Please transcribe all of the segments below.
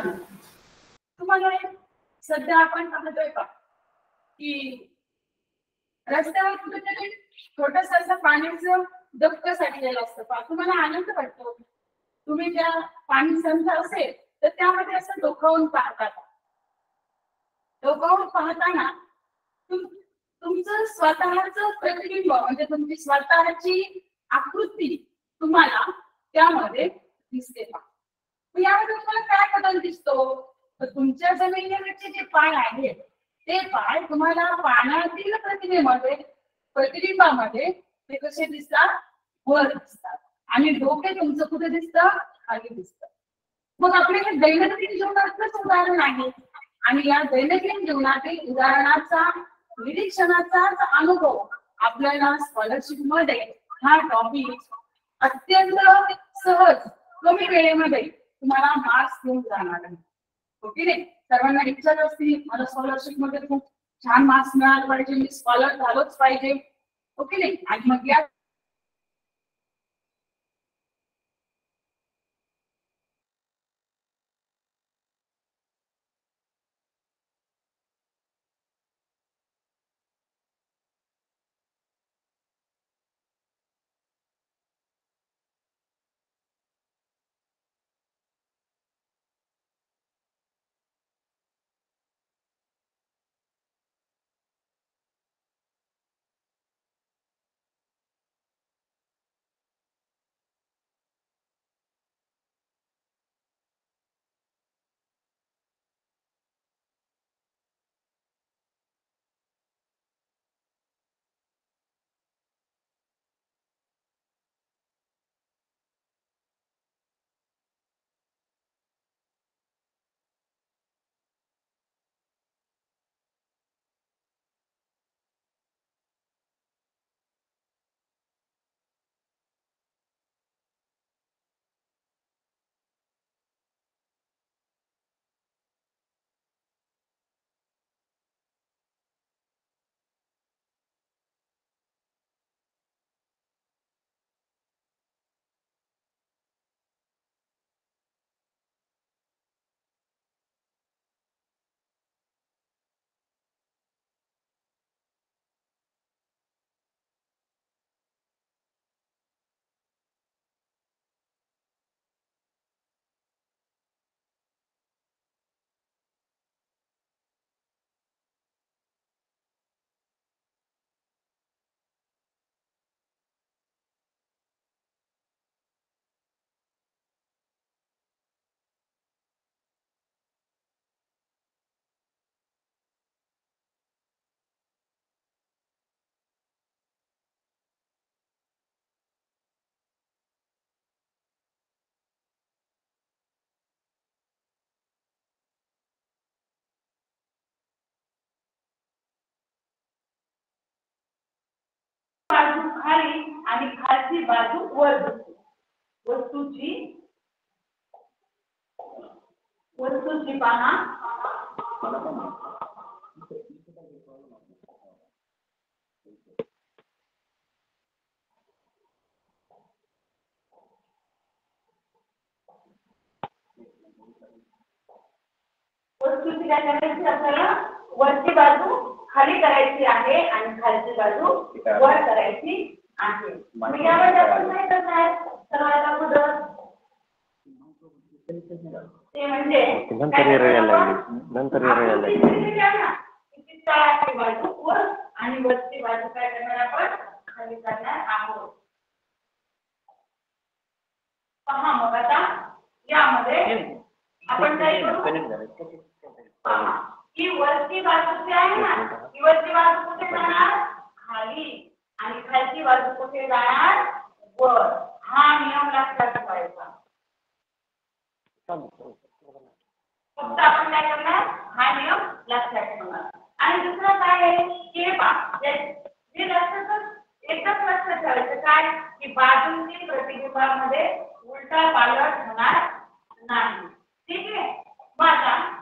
तुम्हाला सध्या आपण पाहतोय का? की रस्त्यावर कुठेतरी छोटस असं पाण्याचं डबकं साठलेलं असतं. पहा तुम्हाला आनंद वाटतो? तुम्ही त्या पाणी संथ असेल तर त्यामध्ये असं डोकावून पाहतात डोकावून पाहताना तुमचं स्वतःच प्रतिबिंब म्हणजे तुमची स्वतःची आकृती तुम्हाला त्यामध्ये दिसते का यामध्ये तुम्हाला काय बदल दिसतो? तर तुमच्या जमिनीवरचे जे पाय आहेत ते पाय तुम्हाला पाण्यातील प्रतिमेमध्ये प्रतिबिंबामध्ये ते कसे दिसतात? वर दिसतात. आणि डोके तुमचं कुठे दिसतं? खाली दिसतं. मग आपले हे दैनंदिन जीवनातलंच उदाहरण आहे. आणि या दैनंदिन जीवनातील उदाहरणाचा निरीक्षणाचाच अनुभव आपल्याला स्कॉलरशिपमध्ये हा टॉपिक अत्यंत सहज कमी वेळेमध्ये तुम्हाला मार्क्स घेऊन जाणार आहे. ओके नाही सर्वांना इच्छाच असती मला स्कॉलरशिपमध्ये खूप छान मार्क्स मिळाले पाहिजे. मी स्कॉलर झालोच पाहिजे. ओके नाही आणि मग या बाजू खाली आणि खालची बाजू वर दिसते वस्तूची वस्तूची पाना. वस्तूची काय करायची आपल्याला? वरची बाजू खाली करायची आहे आणि खालची बाजू वर करायची आहे. मग यामध्ये आपण काय? करणार सर्वात अगोदर ते म्हणजे नंतर यायला. नंतर यायला आहे बाजू वर आणि वरची बाजू काय करणार आपण? खाली करणार आहोत. पहा मग आता यामध्ये आपण काय करू? पहा, ही वरची बाजू जी आहे ना? ही वरची बाजू कुठे जाणार? खाली. आणि खालची बाजू कुठे जाणार? वर. हा नियम लक्षात ठेवायचा. फक्त आपण काय करणार? हा नियम लक्षात ठेवणार. आणि दुसरं काय आहे? की हे जे- जे लक्षातच एकच लक्षात ठेवायचं काय? की बाजूंची प्रतिबिंबामध्ये उलटा पालट होणार नाही. ठीक आहे? मग आता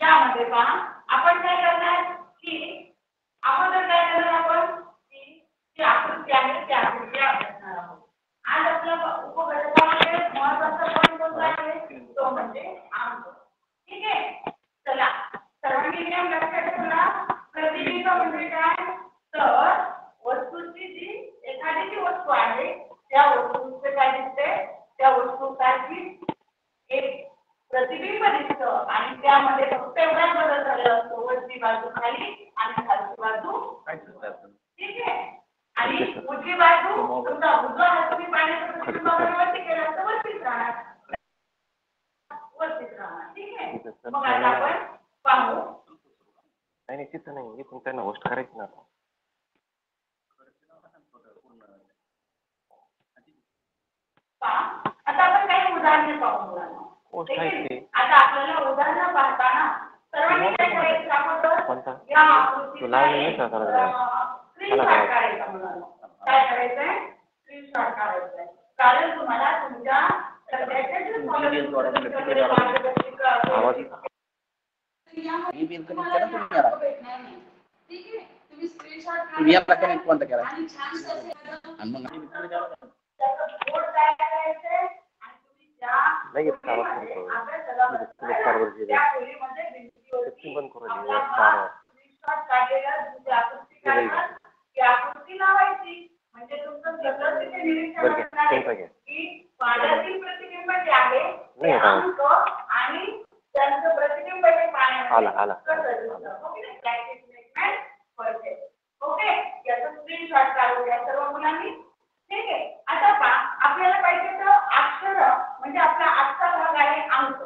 यामध्ये पहा. आपण काय करणार? की आपण अगोदर काय करणार आपण? की जी आकृती आहे त्या आकृती अभ्यासणार आहोत आज आपल्या उपघटकामध्ये महत्त्वाचा पॉईंट कोणता आहे? तो म्हणजे अंक ठीक आहे? चला. सर्वांनी नियम लक्षात ठेवला प्रतिबिंब म्हणजे काय? तर वस्तूची जी एखादी जी वस्तू आहे त्या वस्तूचे काय दिसते त्या वस्तूसाठी एक प्रतिबिंब दिसतं आणि त्यामध्ये फक्त एवढाच बदल झालेला असतो. वरची बाजू खाली आणि खालची बाजू ठीक आहे? आणि उजवी बाजू समजा उजवा हात तुम्ही पाण्याचा वरती केला तर वरतीच राहणार. वरतीच राहणार. ठीक आहे? मग आता आपण पाहू. नाही नाही तिथं नाही. इथून त्यांना होस्ट करायचं ना. पहा. आता आपण काही उदाहरणे पाहू मुलांना. ते आता आपल्याला उदाहरणं पाहताना सर्वांनी काय करायचं अगोदर कोणता? या आकृतीचा तो लाल नाही एक, का करायचा? अं, मला screenshot करायचा. काढायचा मुलांना. काय करायचंय? स्क्रीनशॉट काढायचंय. कारण तुम्हाला तुमच्या आवाज तुम्ही कनेक्ट कोणता आणि मग नाही. काढणार, ती आकृती लावायची म्हणजे तुमचं सगळं तिथे निरीक्षण बरं घ्या, असणार आहे कोणता घ्या? की पाण्यातील प्रतिबिंब जे आहे ते नाही, हा. अंक आणि त्यांचं प्रतिबिंब हे पाण्यामध्ये आला, आला. कसं दिसतं. ओके ना? Practice statement perfect. ओके याचं स्क्रीनशॉट काढून घ्या सर्व मुलांनी ठीक आहे आता पहा आपल्याला पाहिजे तर अक्षर म्हणजे आपला आजचा भाग आहे अंक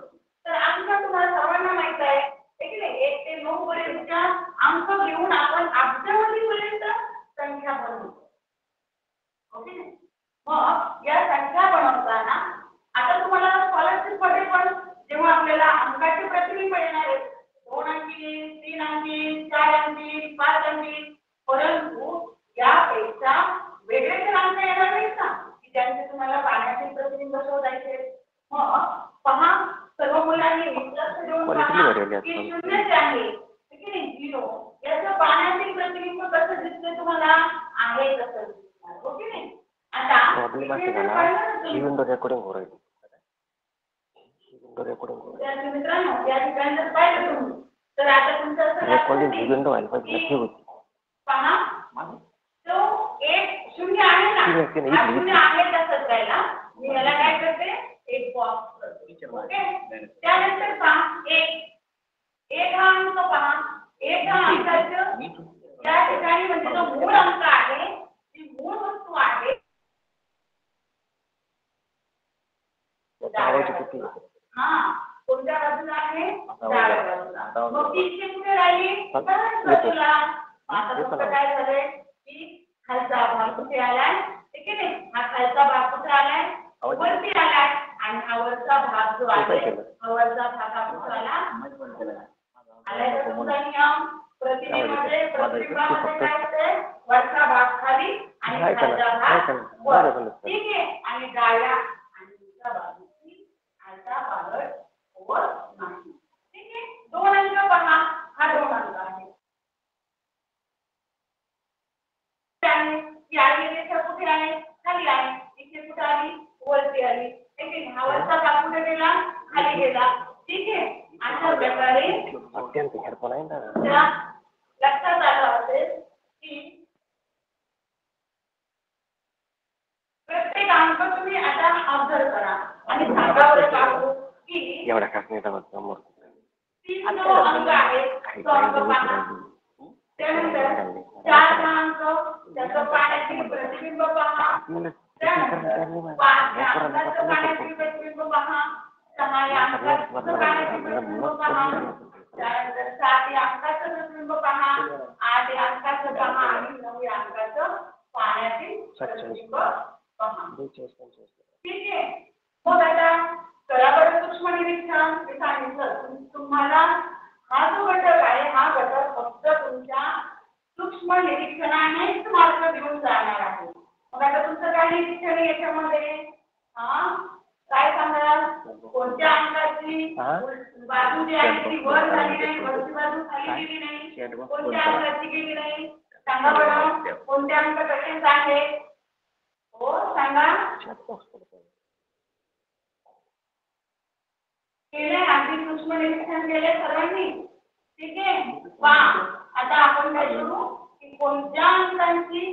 तर अंक तुम्हाला सर्वांना माहीत आहे हे की नाही एक ते नऊ पर्यंतच्या अंक घेऊन आपण अब्जावधी पर्यंत संख्या बनवतो ओके नाही? मग या संख्या बनवताना आता तुम्हाला स्कॉलरशिपमध्ये पण जेव्हा आपल्याला अंकाचे प्रतिबिंब येणार आहे दोन अंकी तीन अंकी चार अंकी पाच अंकी परंतु यापेक्षा वेगळे जर अंक येणार नाहीत ना की ज्यांचे तुम्हाला पाण्याचे प्रतिबिंब शोधायचे मग पहा सर्व मुलांनी लक्ष देऊन Quality पहा भारी आली की आजकाल. शून्य जे आहे हे की नाही झिरो याचं पाण्यातील प्रतिबिंब कसं दिसतंय तुम्हाला आहे तसं दिसणार ओके नाही आता प्रॉब्लेम इथे असे जर झाला पाहिलं ना ही तुम्ही, विंडो रेकॉर्डिंग हो राहिली ही विंडो रेकॉर्डिंग हो विद्यार्थी मित्रांनो या ठिकाणी जर पाहिलं तुम्ही तर आता तुमचं असं राहिली रेकॉर्डिंग ही लक्षात विंडो व्हायला येईल पाहिजे की नक्की होती पहा तो एक शून्य आहे ना शून्य, शून्य, हा इथली, शून्य इथली. आहे तसंच राहिला मी याला काय करते एक बॉक्स करते ओके त्यानंतर पहा एक एक हा अंक पहा एक हा अंकाचं या ठिकाणी म्हणजे जो मूळ अंक आहे ती मूळ वस्तू आहे हा कोणत्या बाजूला आहे? आता डाव्या बाजूला. मग कुठे राहिली. बाजूला. फक्त. काय झालंय? की खालचा भाग कुठे आलाय? ठीक आहे हा खालचा भाग कुठे आलाय? वरती आलाय. आणि हा वरचा भाग जो आहे? हा वरचा भाग हा कुठे आला? आलाय तुमचा नियम. येतो. प्रतिबिंबामध्ये काय वरचा भाग खाली आणि? खालचा भाग? वर. ठीक आहे. आणि डाव्या आणि उजव्या बाजूची खालचा भाग वर नाही. ठीक आहे? दोन अंक पहा. हा दोन अंक आहे. रेषा कुठे आहे? खाली आहे. इथे कुठे आली? वरती आली. ठीक आहे हा वरचा गेला? खाली गेला. ठीक आहे? अशा प्रकारे अत्यंत लक्षात आलं असेल की प्रत्येक अंक तुम्ही आता ऑब्झर्व करा. आणि सांगा बरं काकू की एवढ्या काश्मीर समोर तीन जो अंक आहेत काही तो अंक काही पहा. त्यानंतर चार अंक त्याचं पाण्याची प्रतिबिंब पहा. आपल्याला त्यानंतर पाच या अंकाचं पाण्याची प्रतिबिंब पहा. सहा या अंकाचं पाण्याची प्रतिबिंब पहा. त्यानंतर सात या अंकाचं प्रतिबिंब पहा. आठ या अंकाचं पहा. आणि नऊ या अंकाचं पाण्यातील प्रतिबिंब ठीक आहे. मग आता करा बरं सूक्ष्म निरीक्षण मी सांगितलं. तुम- तुम्हाला हा जो घटक आहे हा घटक फक्त तुमच्या सूक्ष्म निरीक्षणानेच मार्क देऊन जाणार आहे. मग आता तुमचं काय निरीक्षण आहे याच्यामध्ये? हा? काय सांगाल कोणत्या अंकाची हा? बाजू जी आहे ती वर झाली नाही वरची बाजू खाली गेली नाही कोणत्या अंकाची गेली नाही? सांगा बरं कोणते अंक तसेच आहे? हो सांगा. केले आधी सूक्ष्म निरीक्षण केले सर्वांनी. ठीक आहे? वा. आता आपण काय करू? की कोणत्या अंकांची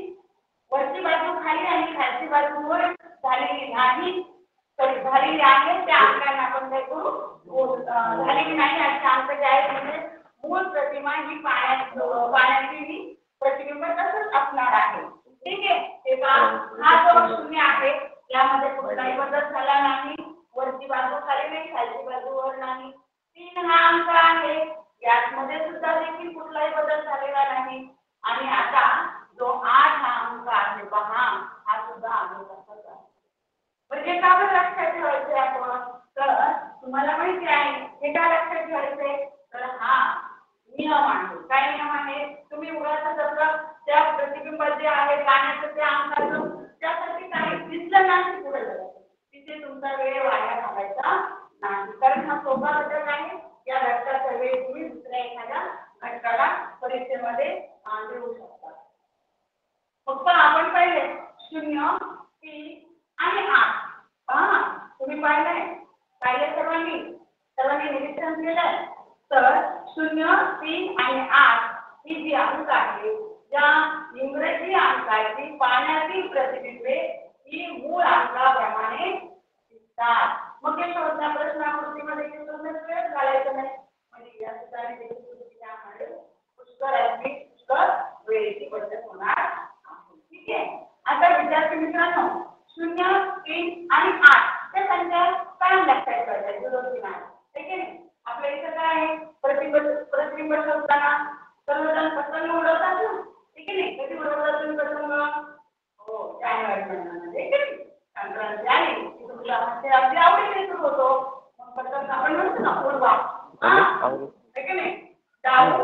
वरची बाजू खाली आणि खालची बाजू वर झालेली नाही तर झालेली आहे त्या अंकांना आपण काय करू? झालेली नाही असे अंक जे आहेत म्हणजे मूळ प्रतिमा ही पाण्यात पाण्याची ही प्रतिबिंब तसंच असणार आहे. ठीक आहे. तेव्हा हा जो शून्य आहे यामध्ये कुठलाही बदल झाला नाही. वरची बाजू खाली नाही खालची बाजू वर नाही. तीन हा अंक आहे. यामध्ये सुद्धा देखील कुठलाही बदल झालेला नाही. आणि आता जो आठ हा अंक आहे पहा हा सुद्धा आहे तसाच आहे. म्हणजे का बरं लक्षात ठेवायचे आपण? तर तुम्हाला माहिती आहे हे का लक्षात ठेवायचे तर हा नियम आहे. काय नियम आहे? तुम्ही उगाच त्या प्रतिबिंबाचे जे पाण्याचं ते आमदार त्यासाठी काही दिसलं नाही पुढे जायचं तिथे तुमचा वेळ वाया घालायचा नाही कारण हा सोपा घटक आहे या घटकाचा वेळ तुम्ही दुसऱ्या एखाद्या घटकाला परीक्षेमध्ये अं, देऊ शकता फक्त आपण पाहिले शून्य तीन आणि आठ पहा तुम्ही पाहिलंय पाहिले सर्वांनी सर्वांनी निरीक्षण केलंय तर शून्य तीन आणि आठ ही जी अंक आहे ज्या इंग्रजी अंकाची पाण्यातील प्रतिबिंबे ही मूळ अंकाप्रमाणे दिसतात मग हे शोधण्या प्रश्नाकृतीमध्ये शोधण्यात वेळ घालायचा नाही म्हणजे या ठिकाणी देखील तुम्ही त्यामध्ये पुष्कळ अगदी पुष्कळ वेळेची बचत होणार आहे ठीक आहे आता विद्यार्थी मित्रांनो शून्य तीन आणि आठ त्या संख्या काय लक्षात ठेवायच्या झिरो तीन आठ ठीक आहे आपल्या इथं काय आहे प्रतिबिंब प्रतिबिंब शोधताना सर्वजण पतंग उडवतात ना ठीक आहे नाही कधी उडवतात तुम्ही पतंग हो जानेवारी महिन्यामध्ये ठीक आहे संक्रांती आली की तुमच्या हाती अगदी आवडीने सुरू होतो मग पतंग आपण म्हणतो ना उडवा हा आवडू. ठीक आहे नाही डाऊ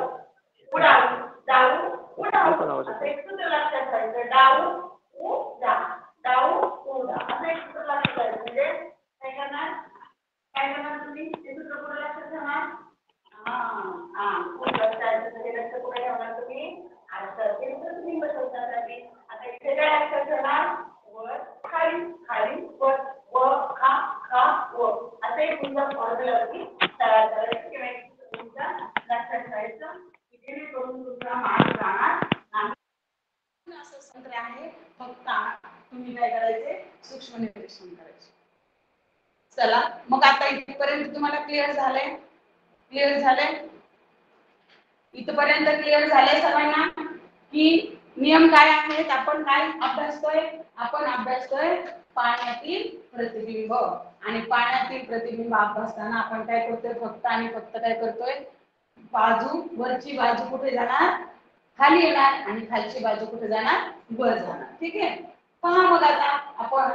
उडाऊ डाऊ उडाऊ पण आवश्यक असं एक सूत्र लक्षात ठेवायचं डाऊ उडा डाऊ उडा असं एक सूत्र लक्षात ठेवायचं म्हणजे काय करणार काय करणार तुम्ही ते सूत्र पुढे लक्षात ठेवणार हा हा खूप लक्षात हे लक्ष कुठे ठेवणार तुम्ही आता ते प्रतिबिंब शोधण्यासाठी आता इथे काय लक्षात ठेवणार वर खाली खाली वर व खा खा व असं एक तुमचा फॉर्म्युला तयार करायचं किंवा एक सूत्र लक्षात ठेवायचं की जेणेकरून तुमचा मार्क जाणार नाही असं तंत्र आहे फक्त तुम्ही काय करायचे सूक्ष्म निरीक्षण करायचे चला मग आता इथपर्यंत तुम्हाला क्लिअर झालंय? क्लिअर झालंय? इथपर्यंत क्लिअर झालंय सर्वांना नियम काय आहेत? आपण काय अभ्यासतोय? आपण अभ्यासतोय पाण्यातील प्रतिबिंब. आणि पाण्यातील प्रतिबिंब अभ्यासताना आपण काय करतोय? फक्त आणि फक्त काय करतोय? बाजू वरची बाजू कुठे जाणार? खाली येणार आणि खालची बाजू कुठे जाणार? वर जाणार. ठीक आहे? पहा मग आता आपण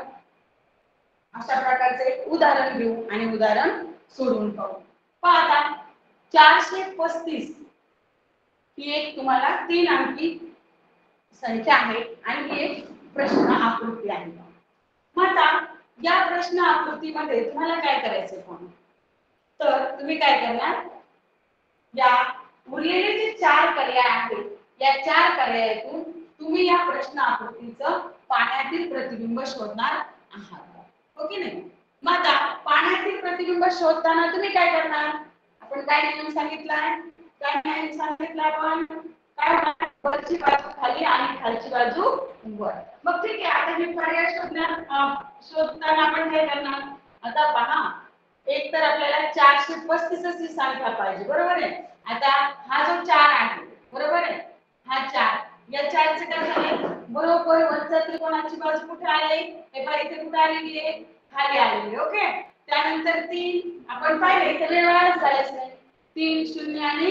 अशा प्रकारचे उदाहरण घेऊ आणि उदाहरण सोडवून पाहू. पहा आता चारशे पस्तीस ही एक तुम्हाला तीन अंकी संख्या आहे. आणि एक प्रश्न आकृती आहे. मग आता या प्रश्न आकृतीमध्ये तुम्हाला काय करायचं कोण? तर तुम्ही काय करणार? या उरलेले जे चार पर्याय आहेत या चार पर्यायातून तुम्ही या प्रश्न आकृतीचं पाण्यातील प्रतिबिंब शोधणार आहात. ओके की नाही? मग आता पाण्यातील प्रतिबिंब शोधताना तुम्ही काय करणार? आपण काय नियम सांगितलाय? काय नियम सांगितला आपण? काय होणार? वरची बाजू खाली आणि खालची बाजू वर. मग ठीक आहे आता हे पर्याय शोधणार शोधताना आपण काय करणार? आता पहा एक तर आपल्याला चारशे पस्तीसच ही संख्या पाहिजे बरोबर आहे? आता हा जो चार आहे बरोबर आहे? हा चार. या चारचे काय झाले? बरोबर वरचा त्रिकोणाची बाजू कुठे आले? हे पहा इथे कुठे आलेली आहे? खाली आलेली ओके? त्यानंतर तीन आपण पाहिले इथे वेळ झालेच नाही तीन शून्य आणि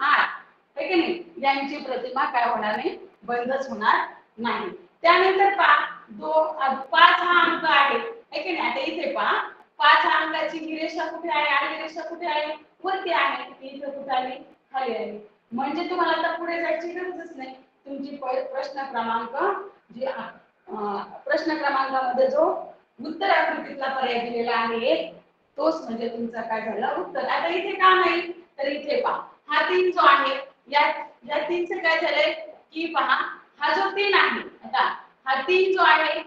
आठ. आहे की नाही? यांची प्रतिमा काय होणार नाही? बंदच होणार नाही. त्यानंतर पहा दो पाच हा अंक आहे. की नाही? आता इथे पहा. पाच हा अंकाची ही रेषा कुठे आहे? आडवी रेषा कुठे आहे? वरती आहे. इथे कुठे आली खाली आली म्हणजे तुम्हाला आता पुढे जायची गरजच नाही. तुमची प्रश्न क्रमांक जे प्रश्न क्रमांकामध्ये जो उत्तर आकृतीतला पर्याय दिलेला आहे तोच म्हणजे तुमचा काय झाला उत्तर. आता इथे का नाही? तर इथे पहा. हा तीन जो आहे या या तीनचं काय झालंय की पहा हा जो तीन आहे आता हा तीन जो आहे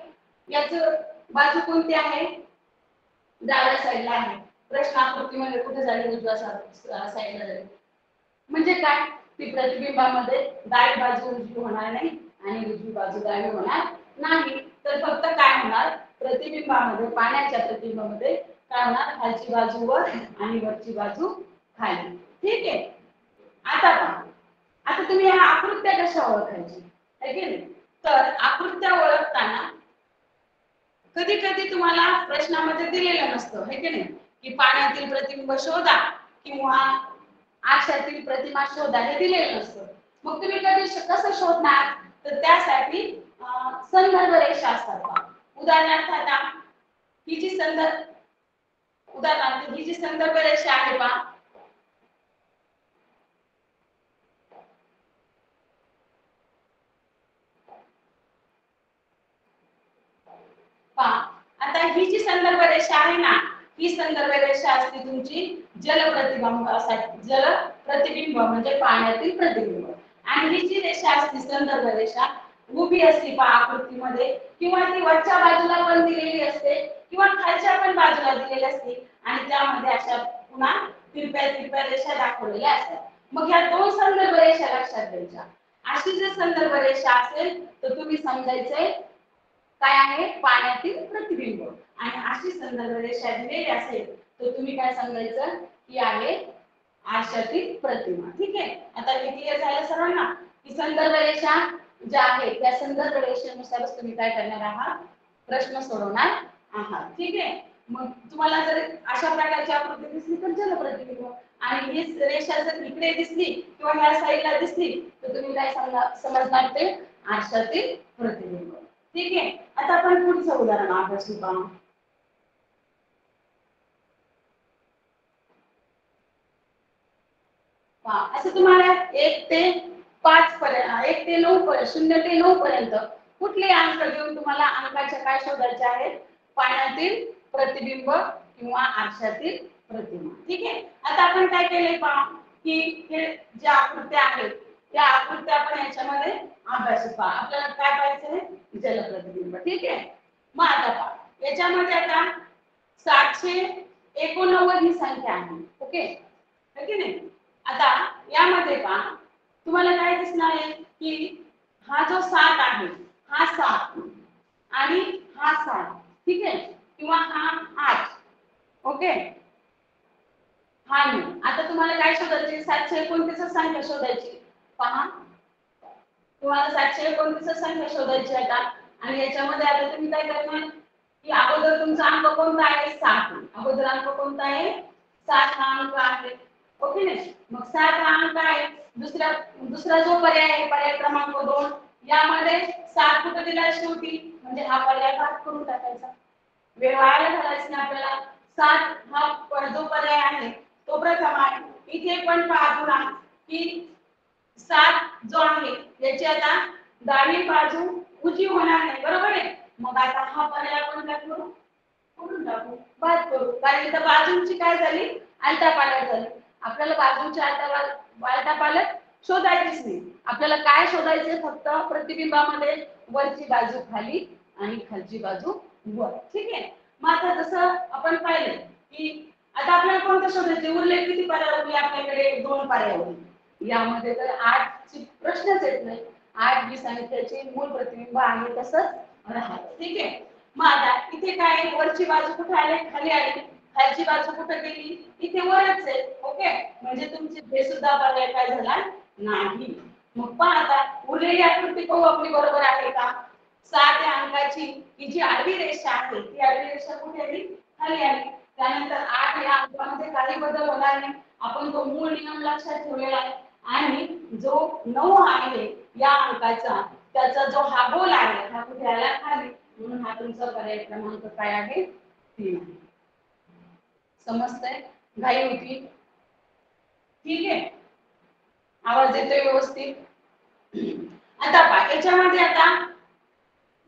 याच बाजू कोणती आहे? डाव्या साईडला आहे. प्रश्न आकृतीमध्ये कुठे झाली? उजव्या साईडला झाली. म्हणजे काय? ती प्रतिबिंबामध्ये डावी बाजू उजवी होणार नाही आणि उजवी बाजू डावी होणार नाही. तर फक्त काय होणार? प्रतिबिंबामध्ये पाण्याच्या प्रतिबिंबामध्ये काय होणार? खालची बाजू वर आणि वरची बाजू खाली. ठीक आहे? आता पहा. आता तुम्ही ह्या आकृत्या कशा ओळखायची तर आकृत्या ओळखताना कधी कधी तुम्हाला प्रश्नामध्ये दिलेलं नसतं हे की नाही? की पाण्यातील प्रतिबिंब शोधा किंवा आशातील प्रतिमा शोधा हे दिलेलं नसतं. मग तुम्ही कधी कसं शोधणार? तर त्यासाठी संदर्भ रेषा असतात उदाहरणार्थ आता ही जी संदर्भ उदाहरणार्थ ही जी संदर्भ रेषा आहे पा पहा आता ही जी संदर्भ रेषा आहे ना ही संदर्भ रेषा असते तुमची जल प्रतिबिंबासाठी जल प्रतिबिंब म्हणजे पाण्यातील प्रतिबिंब. आणि ही जी रेषा असते संदर्भ रेषा उभी असते पहा आकृतीमध्ये किंवा ती वरच्या बाजूला पण दिलेली असते किंवा खालच्या पण बाजूला दिलेली असते आणि त्यामध्ये अशा पुन्हा तिरप्या तिरप्या रेषा दाखवलेल्या असतात. मग ह्या दोन संदर्भ रेषा लक्षात घ्यायच्या. अशी जर संदर्भ रेषा असेल तर तुम्ही समजायचंय काय आहे? पाण्यातील प्रतिबिंब. आणि अशी संदर्भ रेषा दिलेली असेल तर तुम्ही काय सांगायचं? की आहे आशातील प्रतिमा. ठीक आहे? आता हे क्लिअर झालं सर्वांना? की संदर्भ रेषा ज्या आहेत त्या संदर्भ रेषेनुसारच तुम्ही काय करणार आहात? प्रश्न सोडवणार आहात. ठीक आहे? मग तुम्हाला जर अशा प्रकारची आकृती दिसली तर जल प्रतिबिंब आणि ही रेषा जर इकडे दिसली किंवा ह्या साईडला दिसली तर तुम्ही काय समजणार ते? आशातील प्रतिबिंब. ठीक आहे. आता आपण पुढचं उदाहरण अभ्यासू पहा असं तुम्हाला एक ते पाच पर्यंत एक ते नऊ पर्यंत शून्य ते नऊ पर्यंत कुठले अंक घेऊन तुम्हाला अंकाच्या काय शोधायचे आहेत? पाण्यातील प्रतिबिंब किंवा आरशातील प्रतिमा. ठीक आहे? आता आपण काय केलंय पहा? की हे ज्या आकृत्या आहेत त्या आकृत्या आपण याच्यामध्ये अभ्यासू पहा आपल्याला काय पाहिजे जलप्रतिबिंब. ठीक आहे? मग आता पहा. याच्यामध्ये आता सातशे एकोणनव्वद ही संख्या आहे. ओके? की नाही? आता यामध्ये पहा. तुम्हाला काय दिसणार आहे? की हा जो सात आहे हा सात आणि हा सात. ठीक आहे? किंवा हा आठ. ओके? हा नऊ. आता तुम्हाला काय शोधायचे? सातशे एकोणतीस संख्या शोधायची. पहा. तुम्हाला सातशे एकोणतीस संख्या शोधायची आता. आणि याच्यामध्ये आता तुम्ही काय करणार? की अगोदर तुमचा अंक कोणता आहे? सात. अगोदर अंक कोणता आहे? सात हा अंक आहे. ओके ना? मग सात हा अंक आहे. दुसरा दुसरा जो पर्याय आहे पर्याय क्रमांक दोन यामध्ये सात कुठं दिला शेवटी? म्हणजे हा पर्याय भाग करून टाकायचा. वेळ वायाला नाही आपल्याला. सात हा जो पर्याय आहे तो प्रथम आहे. इथे पण पाहतो ना की सात जो आहे याची आता डावी बाजू उजी होणार नाही बरोबर आहे? मग आता हा पर्याय आपण काय करू? करून टाकू बाद करू. कारण इथं बाजूंची काय झाली? आलता पालट झाली. आपल्याला बाजूची आलता आलता पालट शोधायचीच नाही. आपल्याला काय शोधायचे फक्त प्रतिबिंबामध्ये वरची बाजू खाली आणि खालची बाजू वर. ठीक आहे? मग आता जसं आपण पाहिलं की आता आपल्याला कोणतं शोधायचे उरले किती पर्याय उरले आपल्याकडे दोन पर्याय उरले यामध्ये तर आठ ची प्रश्नच येत नाही. आठ जी त्याचे मूळ प्रतिबिंब आहे तसंच राहत. ठीक आहे? मग आता इथे काय वरची बाजू कुठे आली? खाली आली. खालची बाजू कुठे गेली? इथे वरच आहे. ओके? म्हणजे तुमची हे सुद्धा पर्याय काय झाला? नाही. मग पहा आता उरलेली आकृती पाहू आपली बरोबर आहे का? सात या अंकाची ही जी आडवी रेषा आहे ती आडवी रेषा कुठे आली? खाली आली. त्यानंतर आठ या अंकामध्ये काही बदल होणार नाही. आपण तो मूळ नियम लक्षात ठेवलेला आहे. आणि जो नऊ आहे या अंकाचा त्याचा जो हा गोल आहे हा कुठे आला? खाली. म्हणून हा तुमचा पर्याय क्रमांक काय आहे? तीन. आहे समजतंय? घाई होती. ठीक आहे. आवाज येतोय व्यवस्थित? आता पहा याच्यामध्ये आता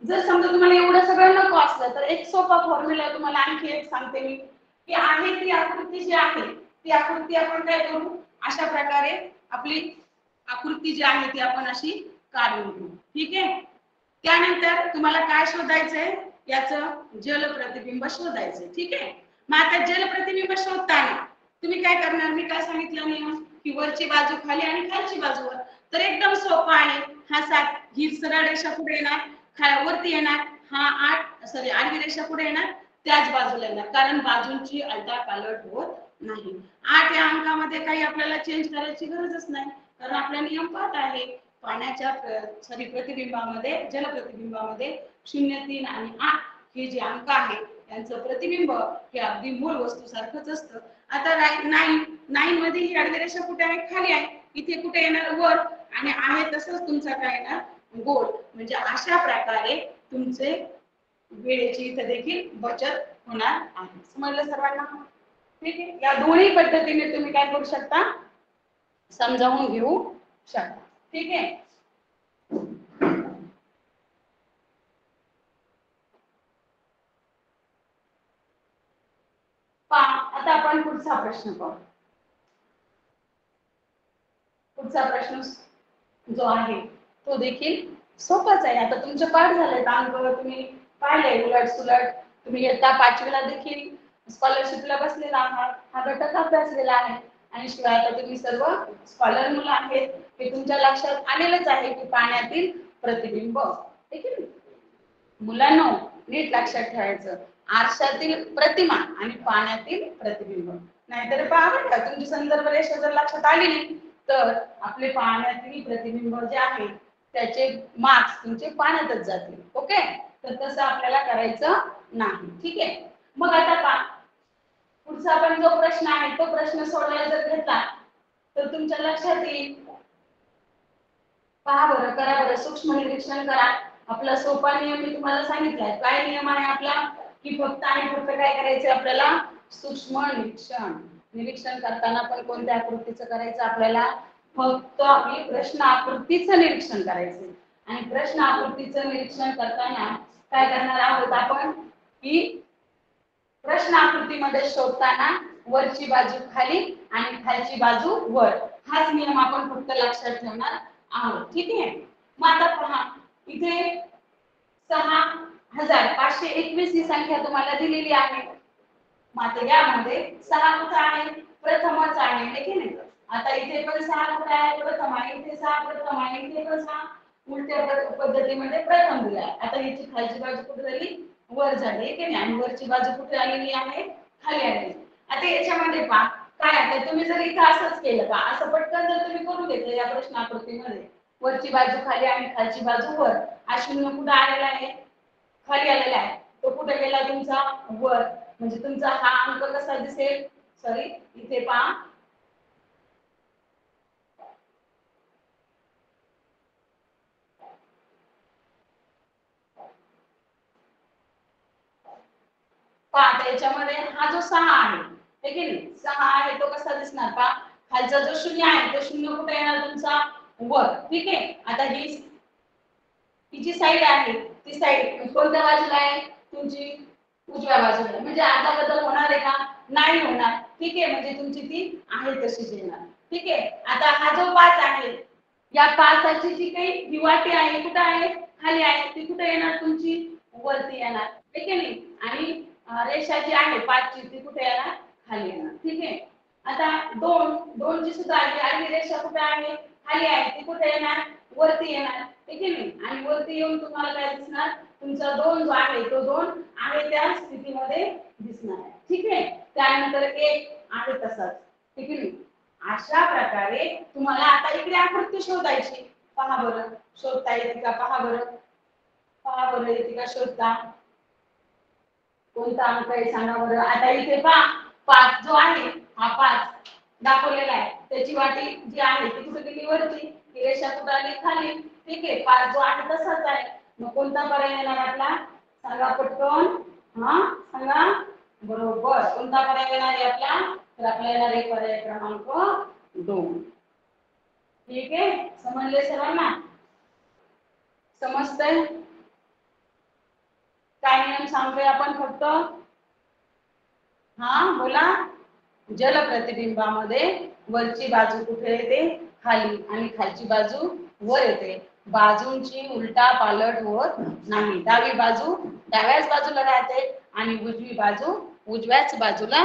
जर समजा तुम्हाला एवढं सगळं नको असलं तर एक सोपा फॉर्म्युला तुम्हाला आणखी एक सांगते मी की आहे ती आकृती जी आहे ती आकृती आपण काय करू? अशा प्रकारे आपली आकृती जी आहे ती आपण अशी काढून घेऊ. ठीक आहे? त्यानंतर तुम्हाला काय शोधायचंय? याचं जल प्रतिबिंब शोधायचंय. ठीक आहे? मग आता जलप्रतिबिंब शोधताना तुम्ही काय करणार? मी काय सांगितलं नियम हो? की वरची बाजू खाली आणि खालची बाजूवर तर एकदम सोपा आहे. हा सात ही सरळ रेषा पुढे येणार. खा- वरती येणार. हा आठ सॉरी आडवी रेषा पुढे येणार. त्याच बाजूला येणार. कारण बाजूंची अलटा पालट होत नाही. आठ या अंकामध्ये काही आपल्याला चेंज करायची गरजच नाही. कारण आपला नियम पाहत आहे. पाण्याच्या सॉरी प्रतिबिंबामध्ये जलप्रतिबिंबामध्ये शून्य तीन आणि आठ हे जे अंक आहे त्यांचं प्रतिबिंब हे अगदी मूळ वस्तू सारखंच असतं. आता नाईन नाईन मध्ये ही आडवी रेषा कुठे आहे खाली आहे. इथे कुठे येणार? वर. आणि आहे तसंच तुमचा काय येणार? गोल. म्हणजे अशा प्रकारे तुमचे वेळेची इथं देखील बचत होणार आहे. समजलं सर्वांना? ठीक आहे? या दोन्ही पद्धतीने तुम्ही काय करू शकता? समजावून घेऊ शकता. ठीक आहे? आता आपण पुढचा प्रश्न पाहू पुढचा प्रश्न जो आहे तो देखील सोपाच आहे. आता तुमचे पाठ झालंय अंक तुम्ही पाहिले उलट सुलट तुम्ही इयत्ता पाचवीला देखील स्कॉलरशिपला बसलेला आहात. हा घटक अभ्यासलेला आहे. आणि शिवाय आता तुम्ही सर्व स्कॉलर मुलं आहेत हे तुमच्या लक्षात आलेलंच आहे की पाण्यातील प्रतिबिंब. ठीक आहे? मुलांना नीट लक्षात ठेवायचं. आरशातील प्रतिमा आणि पाण्यातील प्रतिबिंब. नाहीतर पहा का तुमची संदर्भ रेषा जर लक्षात आली नाही तर आपले पाण्यातील प्रतिबिंब जे आहे त्याचे मार्क्स तुमचे पाण्यातच जातील. ओके? तर तसं आपल्याला करायचं नाही. ठीक आहे? मग आता पहा पुढचा आपण जो प्रश्न आहे तो प्रश्न सोडवायला जर घेतला तर तुमच्या लक्षात येईल. पहा बरं करा बरं सूक्ष्म निरीक्षण करा. आपला सोपा नियम मी तुम्हाला सांगितलाय. काय नियम आहे आपला? की फक्त आणि फक्त काय करायचे आपल्याला? सूक्ष्म निरीक्षण. निरीक्षण करताना पण कोणत्या आकृतीचं करायचं? आपल्याला फक्त आपली प्रश्न आकृतीचं निरीक्षण करायचं आणि प्रश्न आकृतीचं निरीक्षण करताना काय करणार आहोत आपण? की प्रश्न आकृतीमध्ये शोधताना वरची बाजू खाली आणि खालची बाजू वर. हाच नियम आपण फक्त लक्षात ठेवणार आहोत. ठीक आहे? मग आता पहा इथे सहा हजार पाचशे एकवीस ही संख्या तुम्हाला दिलेली आहे. मात्र यामध्ये सहा कुठं आहे? प्रथमच आहे की नाही? आता इथे पण सहा कुठे आहे? प्रथम आहे इथे सहा प्रथम आहे इथे पण सहा. उलट्या पद्धतीमध्ये प्रथम दिला आहे आता याची खालची बाजू कुठे झाली वर झाले की नाही? वरची बाजू कुठे आलेली आहे? खाली आलेली. आता याच्यामध्ये पहा काय आता तुम्ही जर इथं असंच केलं का? असं पटकन जर तुम्ही करून घेतलं या प्रश्नाकृतीमध्ये. वरची बाजू खाली आणि खालची बाजू वर. हा शून्य कुठे आलेला आहे? खाली आलेला आहे. तो कुठे गेला? तुमचा वर. म्हणजे तुमचा हा अंक कसा दिसेल? सॉरी इथे पहा. पहा त्याच्यामध्ये हा जो सहा आहे की नाही? सहा आहे तो कसा दिसणार पहा खालचा जो शून्य आहे तो शून्य कुठे येणार तुमचा? वर ठीक आहे? आता ही तिची जी साईड आहे ती साईड कोणत्या बाजूला आहे? तुमची उजव्या बाजूला म्हणजे आता बदल होणार आहे का? नाही होणार. ठीक आहे? म्हणजे तुमची ती आहे तशीच येणार. ठीक आहे? आता हा जो पाच आहे या पाचाची जी काही दिवाटी आहे कुठं आहे? खाली आहे. ती कुठे येणार? तुमची वरती येणार. ठीक आहे आणि रेषा जी आहे पाचची ती कुठे येणार खाली येणार ठीक आहे? आता दोन दोन ची सुद्धा आली आली रेषा कुठे आहे? खाली आहे. ती कुठे येणार? वरती येणार. ठीक आहे नाही आणि वरती येऊन तुम्हाला काय दिसणार? तुमचा दोन जो आहे तो दोन आहे त्या स्थितीमध्ये दिसणार आहे. ठीक आहे? त्यानंतर एक आहे तसाच. ठीक आहे अशा प्रकारे तुम्हाला आता इकडे आकृती शोधायची. पहा बरं. शोधता येते का? पहा बरं. पहा बरं येते का? शोधता. कोणता अंक आहे सांगा बरं. आता इथे पहा पाच जो आहे हा पाच दाखवलेला आहे. त्याची वाटी जी आहे ती कुठे गेली? वरती. ही रेषा कुठे आली? खाली. ठीक आहे पाच जो आहे तसाच आहे. मग कोणता पर्याय येणार आपला? सांगा पटकन. हा सांगा. बरोबर. कोणता पर्याय येणार आहे आपला? तर आपला येणार आहे पर्याय क्रमांक दोन. ठीक आहे? समजले सर्वांना समजतंय? काय नियम सांगतोय आपण फक्त? हा बोला. जल प्रतिबिंबामध्ये वरची बाजू कुठे येते? खाली. आणि खालची बाजू वर येते. बाजूंची उलटा पालट होत नाही. डावी बाजू डाव्याच बाजूला राहते आणि उजवी बाजू उजव्याच बाजूला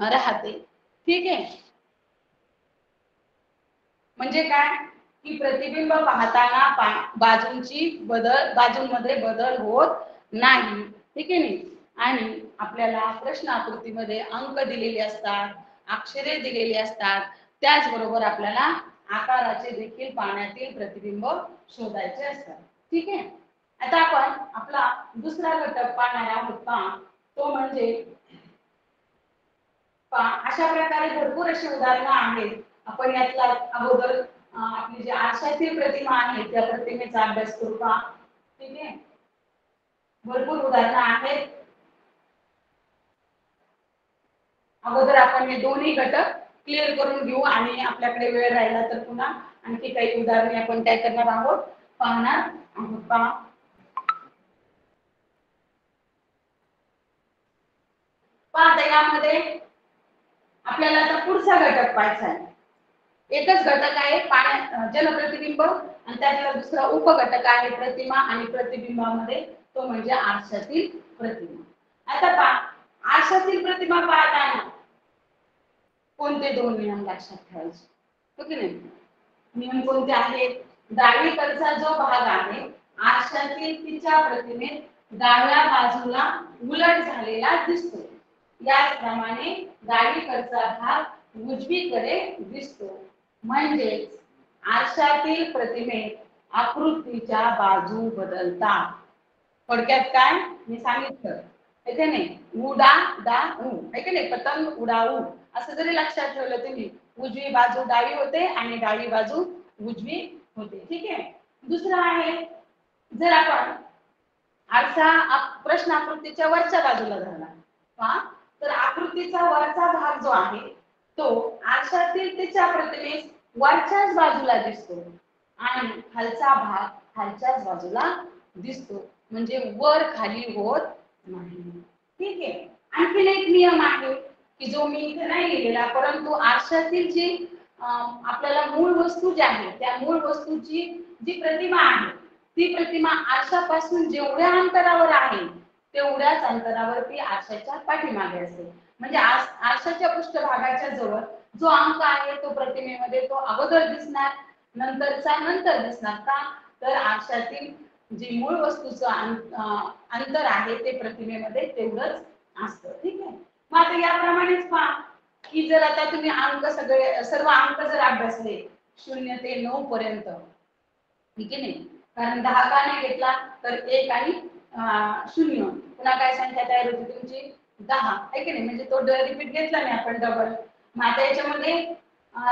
राहते. ठीक आहे? म्हणजे काय? की प्रतिबिंब पाहताना बाजूंची बदल बाजूंमध्ये बदल होत नाही. ठीक आहे नाही? आणि आपल्याला प्रश्न आकृतीमध्ये अंक दिलेले असतात अक्षरे दिलेली असतात. त्याचबरोबर आपल्याला आकाराचे देखील पाण्यातील प्रतिबिंब शोधायचे असतात. ठीक आहे? आता आपण आपला दुसरा घटक पाहणार आहोत का तो म्हणजे अशा प्रकारे भरपूर अशी उदाहरणं आहेत. आपण यातला अगोदर आपली जी आरशातील प्रतिमा आहे त्या प्रतिमेचा अभ्यास करू का? ठीक आहे? भरपूर उदाहरणं आहेत. अगोदर आपण हे दोन्ही घटक क्लिअर करून घेऊ आणि आपल्याकडे वेळ राहिला तर पुन्हा आणखी काही उदाहरणे आपण काय करणार आहोत? पाहणार आहोत पहा. पाहता यामध्ये आपल्याला आता पुढचा घटक पाहायचा आहे. एकच घटक आहे पाण्या जलप्रतिबिंब आणि त्यातला दुसरा उपघटक आहे प्रतिमा आणि प्रतिबिंबामध्ये. तो म्हणजे आरशातील प्रतिमा. आता पहा आरशातील प्रतिमा पाहताना कोणते दोन नियम लक्षात ठेवायचे? हो की नाही? नियम कोणते आहेत? डावीकडचा जो भाग आहे आरशातील तिच्या प्रतिमेत डाव्या बाजूला उलट झालेला दिसतो. याचप्रमाणे डावीकडचा भाग उजवीकडे दिसतो. म्हणजेच आरशातील प्रतिमेत आकृतीच्या बाजू बदलतात. थोडक्यात काय? मी सांगितलं. आहे का नाही? उडा डा उ आहे का नाही? पतंग उडाऊ असं जरी लक्षात ठेवलं तुम्ही उजवी बाजू डावी होते आणि डावी बाजू उजवी होते. ठीक आहे? दुसरं आहे जर आपण आरसा प्रश्न आकृतीच्या वरच्या बाजूला झाला हा? तर आकृतीचा वरचा भाग जो आहे तो आरशातील तिच्या प्रतिमेस वरच्याच बाजूला दिसतो. आणि खालचा भाग खालच्याच बाजूला दिसतो. म्हणजे वर खाली होत नाही. ठीक आहे? आणखीन एक नियम आहे की जो मी इथे नाही लिहिलेला परंतु आरशातील जी आपल्याला मूळ वस्तू जी आहे त्या मूळ वस्तूची जी प्रतिमा आहे ती प्रतिमा आरशापासून जेवढ्या अंतरावर आहे तेवढ्याच अंतरावर ती आरशाच्या पाठीमागे असेल म्हणजे आरशाच्या पृष्ठभागाच्या जवळ जो अंक आहे तो प्रतिमेमध्ये तो अगोदर दिसणार नंतरचा नंतर दिसणार का? तर आरशातील जी मूळ वस्तूचं अंतर आहे ते प्रतिमेमध्ये तेवढंच असतं ठीक आहे? मग आता याप्रमाणेच पहा की जर आता तुम्ही अंक सगळे सर्व अंक जर अभ्यासले शून्य ते नऊ पर्यंत ठीक आहे नाही? कारण दहा का नाही घेतला तर एक आणि शून्य. पुन्हा काय संख्या तयार होती तुमची? दहा. आहे की नाही? म्हणजे तो रिपीट घेतला नाही आपण डबल मग आता याच्यामध्ये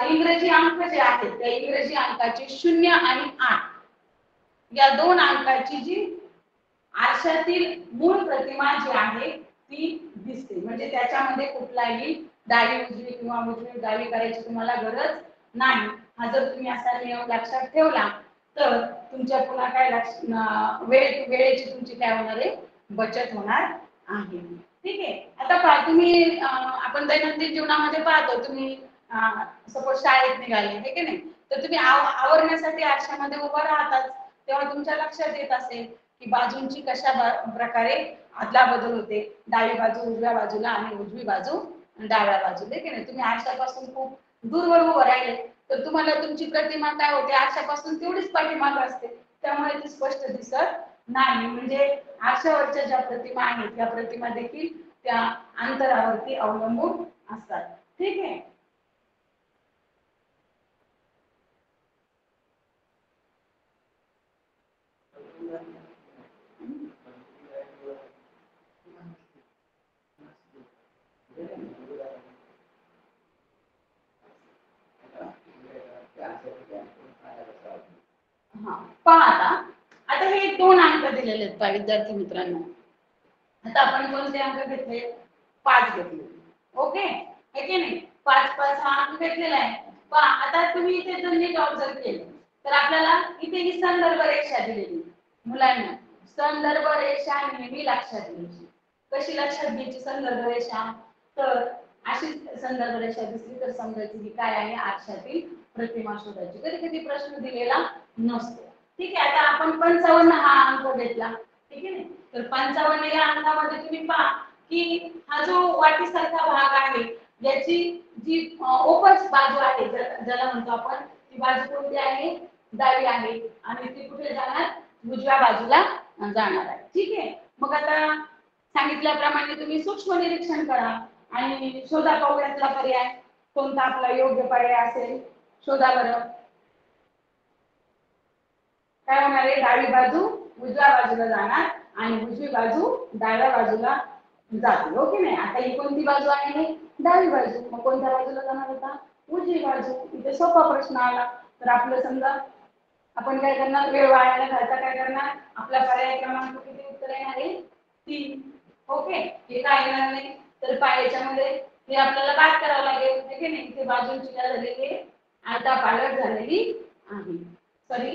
इंग्रजी अंक जे आहेत त्या इंग्रजी अंकाचे शून्य आणि आठ. या दोन अंकाची जी आरशातील मूळ प्रतिमा जी आहे ती दिसते. म्हणजे त्याच्यामध्ये कुठलाही डावी उजवी किंवा उजवी डावी करायची तुम्हाला गरज नाही. हा जर तुम्ही असा नियम लक्षात ठेवला तर तुमच्या पुन्हा काय लक्ष वेळ वेळेची तुमची काय होणार आहे? बचत होणार आहे. ठीक आहे? आता पहा तुम्ही आपण दैनंदिन जीवनामध्ये पाहतो तुम्ही सपोज शाळेत निघाले हे की नाही? तर तुम्ही आव- आवरण्यासाठी आरशामध्ये उभं राहतात. तेव्हा तुमच्या लक्षात येत असेल की बाजूंची कशा प्रकारे आदला बदल होते. डावी बाजू उजव्या बाजूला आणि उजवी बाजू डाव्या बाजूला. की नाही? तुम्ही आरशापासून खूप दूरवर उभं राहिले तर तुम्हाला तुमची प्रतिमा काय होते? आरशापासून तेवढीच पाठीमाग असते. त्यामुळे ती स्पष्ट दिसत नाही. म्हणजे आरशावरच्या ज्या प्रतिमा आहेत त्या प्रतिमा देखील त्या अंतरावरती अवलंबून असतात. ठीक आहे? हा. पहा आता. आता हे दोन अंक दिलेले आहेत विद्यार्थी मित्रांनो. आता आपण कोणते अंक घेतले? पाच घेतले. ओके? है की नाही? पाच पाच हा अंक घेतलेला आहे. पहा आता तुम्ही इथे जर नीट ऑब्झर्व केलं तर आपल्याला इथे ही संदर्भ रेषा दिलेली मुलांना संदर्भ रेषा नेहमी लक्षात घ्यायची. कशी लक्षात घ्यायची संदर्भ रेषा? तर अशी संदर्भ रेषा दिसली तर समजायची ही काय आहे? आरशातील प्रतिमा शोधायची. कधी कधी प्रश्न दिलेला नसतो. ठीक आहे आता आपण पंचावन्न हा अंक घेतला. ठीक आहे ना? तर पंचावन्न या अंकामध्ये तुम्ही पहा की हा जो वाटीसारखा भाग आहे याची जी ओपन बाजू आहे ज्याला म्हणतो आपण ती बाजू कोणती आहे? डावी आहे. आणि ती कुठे जाणार? उजव्या बाजूला जाणार आहे. ठीक आहे? मग आता सांगितल्याप्रमाणे तुम्ही सूक्ष्म निरीक्षण करा आणि शोधा पाहूयातला पर्याय कोणता आपला योग्य पर्याय असेल. शोधा बरं. काय होणार आहे डावी बाजू उजव्या बाजूला जाणार आणि उजवी बाजू डाव्या बाजूला जाते. हो ओके नाही? आता ही कोणती बाजू आहे? डावी बाजू. मग कोणत्या बाजूला जाणार होता? उजवी बाजू. इथे सोपा प्रश्न आला. तर आपलं समजा आपण काय करणार? वेळ वाढायला घालता काय करणार? आपला पर्याय क्रमांक किती उत्तर येणार आहे? तीन. हो ओके हे काय येणार नाही? तर पा याच्यामध्ये हे आपल्याला बाद करावं लागेल. की नाही? इथे बाजूंची काय झालेली आहे? आता पालट झालेली आहे. सॉरी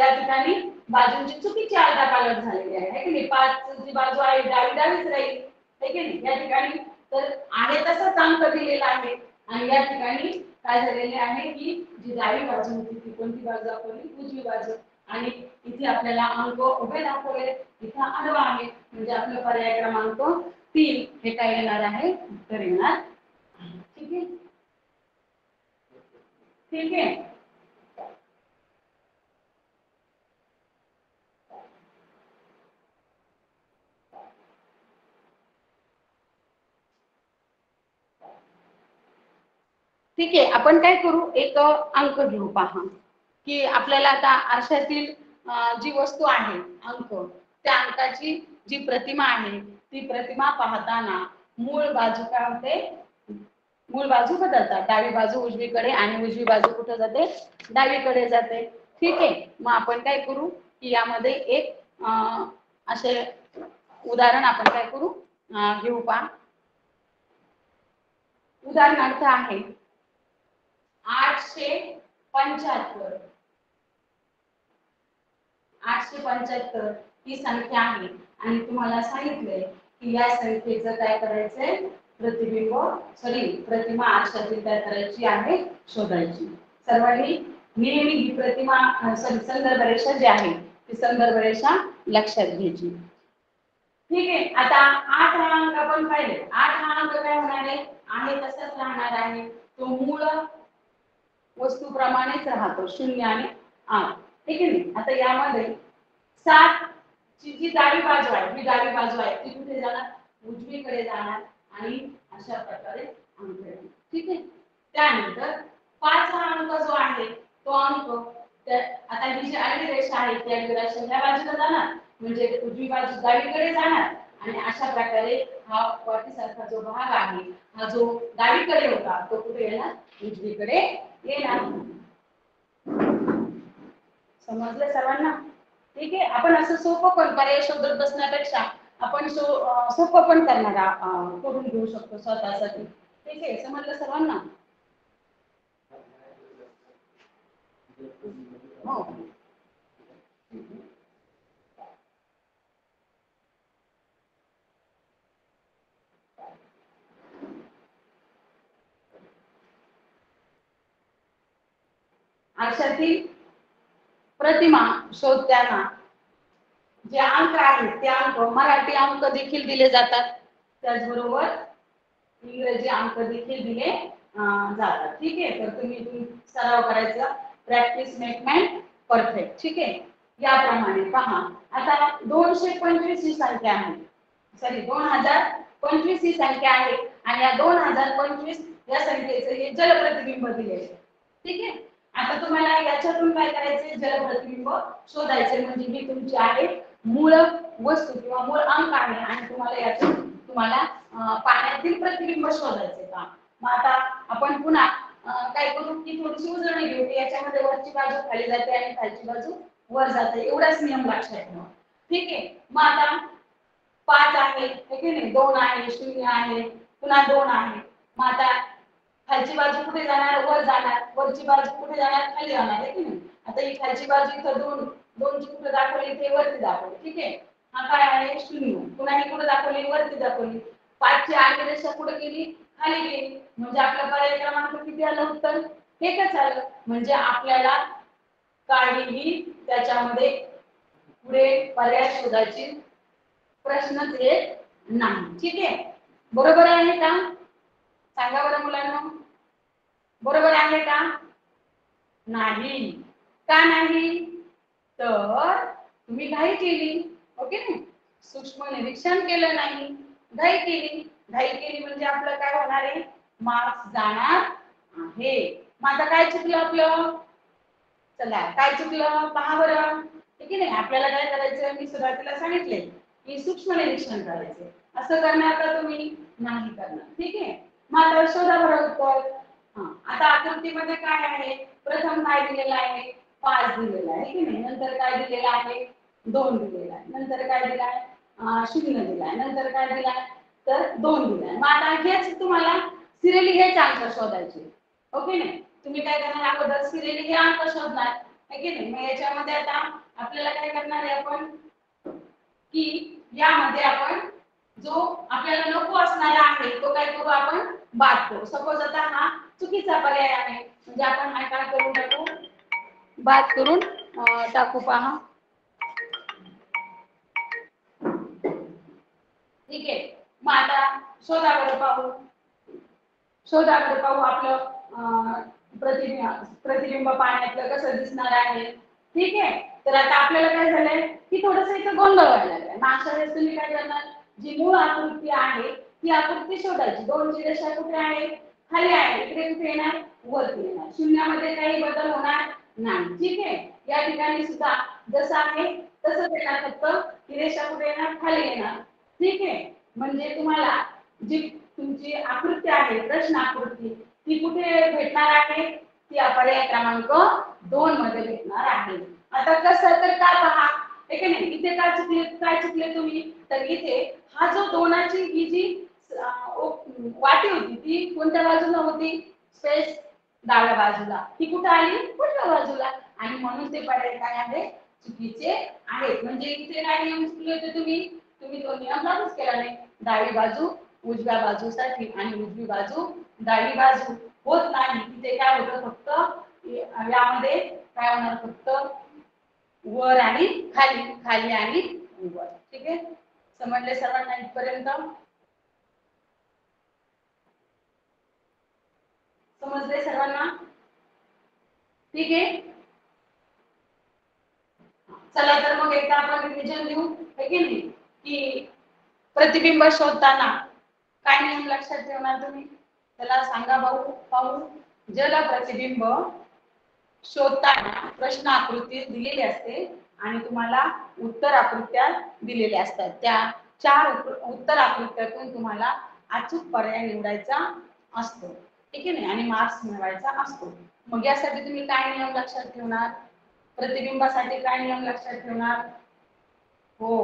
या ठिकाणी बाजूंची चुकीची आलटा पालट झालेली आहे है की नाही? पाच जी बाजू आहे डावी डावीच राहील है की नाही? या ठिकाणी तर आहे तसाच अंक दिलेला आहे. आणि या ठिकाणी काय झालेले आहे की जी डावी बाजू होती ती कोणती बाजू दाखवली उजवी बाजू. आणि इथे आपल्याला अंक उभे दाखवले इथे आडवा आहे. म्हणजे आपलं पर्याय क्रमांक तीन हे काय येणार आहे? उत्तर येणार ठीक आहे ठीक आहे. ठीक आहे आपण काय करू? एक अंक घेऊ पहा. की आपल्याला आता आरशातील जी वस्तू आहे अंक त्या अंकाची जी प्रतिमा आहे ती प्रतिमा पाहताना मूळ बाजू काय होते मूळ बाजू बदलतात. डावी बाजू उजवीकडे आणि उजवी बाजू कुठं जाते? डावीकडे जाते. ठीक आहे. मग आपण काय करू की यामध्ये एक अं, असे उदाहरण आपण काय करू? घेऊ पहा. उदाहरणार्थ आहे आठशे पंच्याहत्तर. आठशे पंच्याहत्तर ही संख्या आहे. आणि तुम्हाला सांगितलंय की या संख्येचं काय करायचंय? प्रतिबिंब सॉरी प्रतिमा आरशातील तयार करायची आहे शोधायची. सर्वांनी नेहमी ही प्रतिमा सॉरी संदर्भ रेषा जी आहे ती संदर्भ रेषा लक्षात घ्यायची. ठीक आहे आता आठ हा अंक आपण पाहिले. आठ हा अंक काय होणार आहे आहे तसाच राहणार आहे. तो मूळ वस्तूप्रमाणेच राहतो शून्य आणि आठ. ठीक आहे नाही आता यामध्ये सात ची जी डावी बाजू आहे ही डावी बाजू आहे ती कुठे जाणार? उजवीकडे जाणार. आणि अशा प्रकारे अंक ठीक आहे? त्यानंतर पाच हा अंक जो आहे तो अंक आता ही जी आडवी रेषा आहे ती आडवी रेषा ह्या बाजूला जाणार म्हणजे उजवी बाजू डावीकडे जाणार आणि अशा प्रकारे हा वाटीसारखा जो भाग आहे हा जो डावीकडे होता तो कुठे येणार? उजवीकडे येणार. समजलं सर्वांना? ठीक आहे? आपण असं सोपं पण पर्याय शोधत बसण्यापेक्षा. आपण सो सोपं पण करणार करून घेऊ शकतो स्वतःसाठी. ठीक आहे समजलं सर्वांना? हो. आरशातील प्रतिमा शोधताना जे अंक आहेत ते अंक मराठी अंक देखील दिले जातात. त्याचबरोबर इंग्रजी अंक देखील दिले जातात. ठीक आहे? तर तुम्ही सराव करायचा. प्रॅक्टिस मेक मॅन परफेक्ट ठीक आहे? याप्रमाणे पहा. आता दोनशे पंचवीस ही संख्या आहे. सॉरी दोन हजार पंचवीस ही संख्या आहे. आणि या दोन हजार पंचवीस या संख्येचं हे जलप्रतिबिंब दिले. ठीक आहे? आता तुम्हाला याच्यातून काय करायचे जलप्रतिबिंब शोधायचे म्हणजे ही तुमची आहे मूळ वस्तू किंवा मूळ अंग आहे आणि तुम्हाला यातून तुम्हाला पाण्यातील प्रतिबिंब शोधायचे का मग आता आपण पुन्हा काय करू की थोडीशी उजळणी घेऊ की याच्यामध्ये वरची बाजू खाली जाते आणि खालची बाजू वर जाते. एवढाच नियम लक्षात ठेवा. ठीक आहे? मग आता पाच आहे हे की नाही? दोन आहे शून्य आहे पुन्हा दोन आहे. मग आता खालची बाजू कुठे जाणार? वर जाणार. वरची बाजू कुठे जाणार? खाली जाणार आहे की नाही? आता ही खालची बाजू इथं दोन दोनची कुठं दाखवली ते वरती दाखवली ठीक आहे? हा काय आहे? शून्य. पुन्हा ही कुठं दाखवली वरती दाखवली. पाचची आली रेषा कुठं गेली खाली गेली. म्हणजे आपला पर्याय क्रमांक किती आलं उत्तर? एकच आलं. म्हणजे आपल्याला काहीही त्याच्यामध्ये पुढे पर्याय शोधायची प्रश्नच येत नाही. ठीक आहे? बरोबर आहे का? सांगा बरं मुलांना. बरोबर आहे का? नाही. का नाही? तर तुम्ही घाई केली ओके? नाही सूक्ष्म निरीक्षण केलं नाही घाई केली. घाई केली म्हणजे आपलं काय होणार आहे? मार्क्स जाणार आहे. मग आता काय चुकलं आपलं? चला काय चुकलं? पहा बरं. ठीक आहे नाही आपल्याला काय करायचं मी सुरुवातीला सांगितले की सूक्ष्म निरीक्षण करायचे असं करणार का तुम्ही? नाही करणार. ठीक आहे? मग आता शोधा बरं उत्तर. हा. आता आकृतीमध्ये काय आहे? प्रथम काय दिलेलं आहे? पाच दिलेला आहे की नाही? नंतर काय दिलेलं आहे? दोन दिलेला आहे. नंतर काय दिला आहे? शून्य दिला आहे. नंतर काय दिला आहे? तर दोन दिला आहे. मग आता हेच तुम्हाला सिरेली हेच अंक शोधायचे. ओके नाही? तुम्ही काय करणार? अगोदर सिरेली हे अंक शोधणार. आहे की नाही? मग याच्यामध्ये आता आपल्याला काय करणार आहे आपण? की यामध्ये आपण जो आपल्याला नको असणारा आहे तो काय करू आपण? बाद करू. सपोज आता हा चुकीचा पर्याय आहे. म्हणजे आपण हा काय करून टाकू बाद करून टाकू पहा. ठीक आहे. मग आता शोधाकडे पाहू. शोधाकडे पाहू आपलं अं, प्रतिबिंब प्रतिबिंब पाण्यातलं कसं दिसणार आहे. ठीक आहे? तर आता आपल्याला काय झालंय? की थोडस इथं गोंधळ व्हायला आहे. मग अशा वेळेस तुम्ही काय करणार? जी मूळ आकृती आहे ती आकृती शोधायची. दोनची रेषा कुठे आहे खाली आहे. इकडे कुठे येणार? वरती येणार. शून्यामध्ये काही बदल होणार? नाही. ठीक आहे? या ठिकाणी सुद्धा जसं आहे तसंच येणार फक्त. ही रेषा कुठे येणार? खाली येणार. ठीक आहे? म्हणजे तुम्हाला जी तुमची आकृती आहे प्रश्न आकृती ती कुठे भेटणार आहे? ती पर्याय क्रमांक दोन मध्ये भेटणार आहे. आता कसं तर का पहा? हे नाही? इथे काय चुकले काय चुकले तुम्ही? तर इथे हा जो दोनाची ही जी वाटी होती ती कोणत्या बाजूला होती? स्पेस डाव्या बाजूला. ती कुठे आली? उजव्या बाजूला. आणि म्हणून ते पर्याय काय आहे? चुकीचे आहेत. म्हणजे इथे काय नियम चुकले होते तुम्ही? तुम्ही तो नियम लागूच केला नाही. डावी बाजू उजव्या बाजूसाठी आणि उजवी बाजू डावी बाजू होत नाही. तिथे काय होतं फक्त? यामध्ये काय होणार? फक्त वर आणि खाली. खाली आणि वर. ठीक आहे? समजले सर्वांना इथपर्यंत? समजले सर्वांना? ठीक आहे? चला तर मग एकदा आपण रिव्हिजन देऊ है की नाही? की प्रतिबिंब शोधताना काय नियम लक्षात ठेवणार तुम्ही? त्याला सांगा भाऊ पाहू. जल प्रतिबिंब शोधताना प्रश्न आकृती दिलेली असते आणि तुम्हाला उत्तर आकृत्या दिलेल्या असतात. त्या चार उत्तर आकृत्यातून तुम्हाला अचूक पर्याय निवडायचा असतो. ठीक आहे ना? आणि मार्क्स मिळवायचा असतो. मग यासाठी तुम्ही काय नियम लक्षात ठेवणार? प्रतिबिंबासाठी काय नियम लक्षात ठेवणार? हो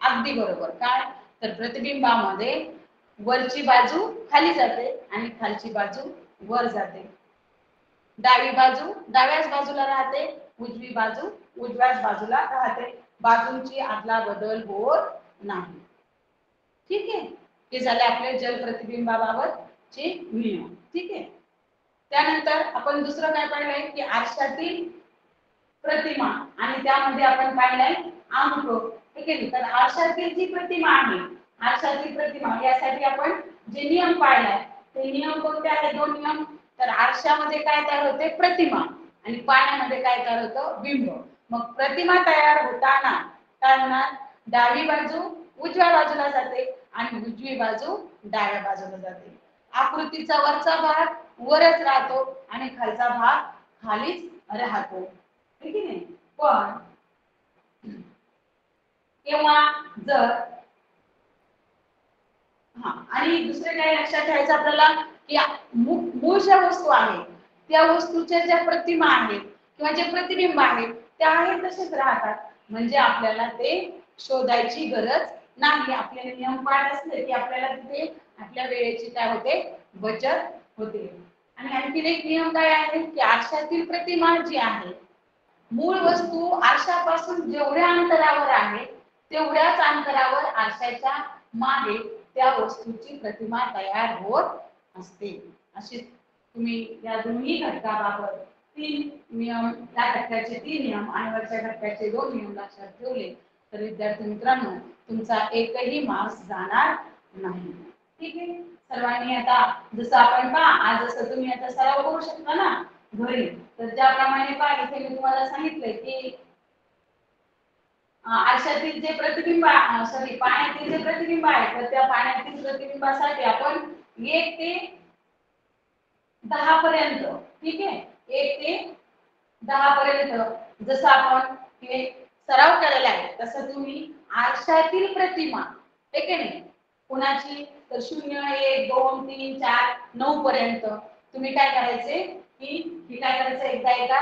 अगदी बरोबर. काय तर प्रतिबिंबामध्ये वरची बाजू खाली जाते आणि खालची बाजू वर जाते. डावी बाजू डाव्याच बाजूला राहते उजवी बाजू उजव्याच बाजूला राहते. बाजूंची आदला बदल होत नाही. ठीक आहे? हे झाले आपले जल प्रतिबिंबाबाबत ची नियम ठीक आहे? त्यानंतर आपण दुसरं काय पाहिलंय की आरशातील प्रतिमा आणि त्यामध्ये आपण पाहिलंय अंक ठीक आहे? तर आरशातील जी प्रतिमा आहे आरशातील प्रतिमा यासाठी आपण जे नियम पाळलाय ते नियम कोणते आहेत? दोन नियम. तर आरशामध्ये काय तयार होते? प्रतिमा. आणि पाण्यामध्ये काय तयार होतं? बिंब. मग प्रतिमा तयार होताना त्यांना डावी बाजू उजव्या बाजूला जाते आणि उजवी बाजू डाव्या बाजूला जाते. आकृतीचा वरचा भाग वरच राहतो आणि खालचा भाग खालीच राहतो. ठीक आहे पण किंवा जर हा आणि दुसरे काय लक्षात ठेवायचं आपल्याला की मूळ ज्या वस्तू आहेत त्या वस्तूच्या ज्या प्रतिमा आहेत किंवा जे प्रतिबिंब आहेत त्या आहेत तसेच राहतात. म्हणजे आपल्याला ते शोधायची गरज नाही. आपल्याला नियम पाठ असले की आपल्याला तिथे आपल्या वेळेची काय होते? बचत होते. आणि आणखीन एक नियम काय आहे? की आरशातील प्रतिमा जी आहे मूळ वस्तू आरशापासून जेवढ्या अंतरावर आहे तेवढ्याच अंतरावर आरशाच्या मागे त्या वस्तूची प्रतिमा तयार होत असते. अशी तुम्ही या दोन्ही घटकाबाबत तीन नियम या घटकाचे तीन नियम आणि वरच्या घटकाचे दोन नियम लक्षात ठेवले. तर विद्यार्थी मित्रांनो तुमचा एकही मार्क्स जाणार नाही. ठीक आहे? सर्वांनी आता जसं आपण पहा आज जसं तुम्ही आता सराव करू शकता ना घरी तर ज्याप्रमाणे पहा इथे मी तुम्हाला सांगितलंय की आरशातील जे प्रतिबिंब सॉरी पाण्यातील जे प्रतिबिंब आहे तर त्या पाण्यातील प्रतिबिंबासाठी आपण एक ते दहा पर्यंत ठीक आहे? एक ते दहा पर्यंत जसं आपण हे सराव केलेला आहे तसं तुम्ही आरशातील प्रतिमा आहे की नाही? कुणाची तर शून्य एक दोन तीन चार नऊ पर्यंत तुम्ही काय करायचे? की हे काय करायचं? एकदा एकदा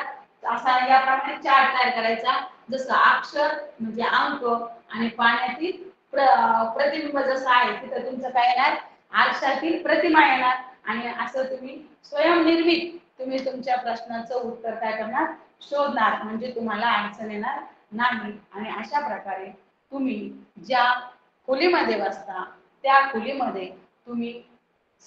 असा याप्रमाणे चार्ट तयार करायचा. जसं अक्षर म्हणजे अंक आणि पाण्यातील प्र- प्रतिबिंब जसं आहे तिथं तुमचं काय येणार? आरशातील प्रतिमा येणार. आणि असं तुम्ही स्वयंनिर्मित तुम्ही तुमच्या प्रश्नाचं उत्तर काय करणार? शोधणार. म्हणजे तुम्हाला अडचण येणार नाही. आणि अशा प्रकारे तुम्ही ज्या खोलीमध्ये बसता त्या खोलीमध्ये तुम्ही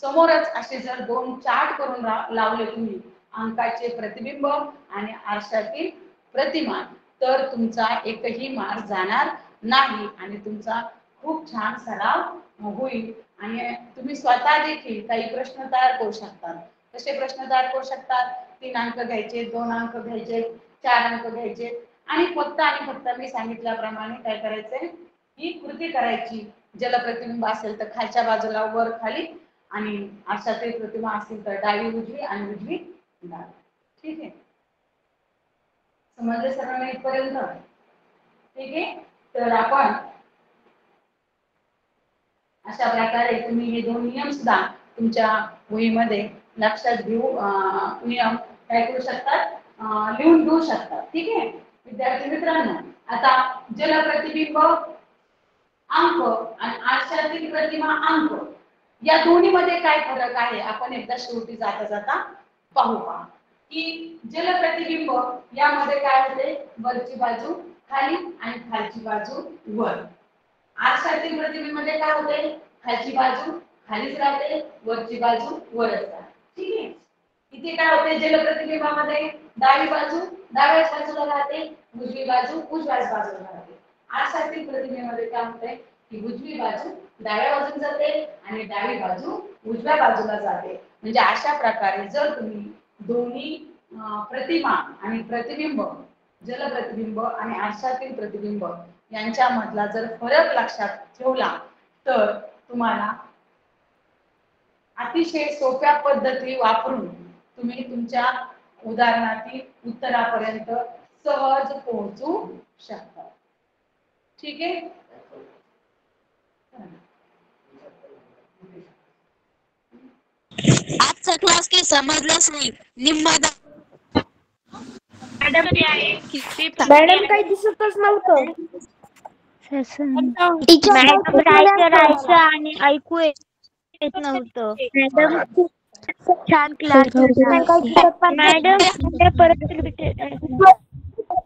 समोरच असे जर दोन चार्ट करून लावले तुम्ही अंकाचे प्रतिबिंब आणि आरशातील प्रतिमा तर तुमचा एकही मार जाणार नाही आणि तुमचा खूप छान सराव होईल. आणि तुम्ही स्वतः देखील काही प्रश्न तयार करू शकतात. कसे प्रश्न तयार करू शकतात? तीन अंक घ्यायचे दोन अंक घ्यायचे चार अंक घ्यायचे आणि फक्त आणि फक्त मी सांगितल्याप्रमाणे काय करायचंय ही कृती करायची. जलप्रतिबिंब असेल तर खालच्या बाजूला वर खाली आणि अशा ते प्रतिमा असेल तर डावी उजवी आणि उजवी डावी. ठीक आहे? समजले सर्वांना इथपर्यंत? ठीक आहे? तर आपण अशा प्रकारे तुम्ही हे दोन नियम सुद्धा तुमच्या वहीमध्ये लक्षात घेऊ नियम काय करू शकतात? लिहून घेऊ शकतात. ठीक आहे? विद्यार्थी मित्रांनो आता जलप्रतिबिंब अंक आणि आरशातील प्रतिमा अंक. या दोन्ही मध्ये काय फरक आहे? आपण एकदा शेवटी जाता जाता पाहू पहा. की जल प्रतिबिंब यामध्ये काय होते? वरची बाजू खाली आणि खालची बाजू वर. आरशातील प्रतिबिंबमध्ये काय होते? खालची बाजू खालीच राहते वरची बाजू वरच राहते. ठीक आहे? इथे काय होते? जल प्रतिबिंबामध्ये डावी बाजू डाव्याच बाजूला राहते उजवी बाजू उजव्याच बाजूला राहते. आरशातील प्रतिमेमध्ये काय होते की उजवी बाजू डाव्या बाजूला जाते आणि डावी बाजू उजव्या बाजूला जाते. म्हणजे अशा प्रकारे जर तुम्ही दोन्ही प्रतिमा आणि प्रतिबिंब जलप्रतिबिंब आणि आरशातील प्रतिबिंब यांच्यामधला जर फरक लक्षात ठेवला तर तुम्हाला अतिशय सोप्या पद्धती वापरून तुम्ही तुमच्या उदाहरणातील उत्तरापर्यंत सहज पोहोचू शकता. ठीक आहे? आजचा क्लास काही समजलाच नाही. निम्मा मॅडम काही दिसतच नव्हतं. मॅडम राहायचं राहायचं आणि ऐकू येत नव्हतं. मॅडम खूप छान क्लास मॅडम परत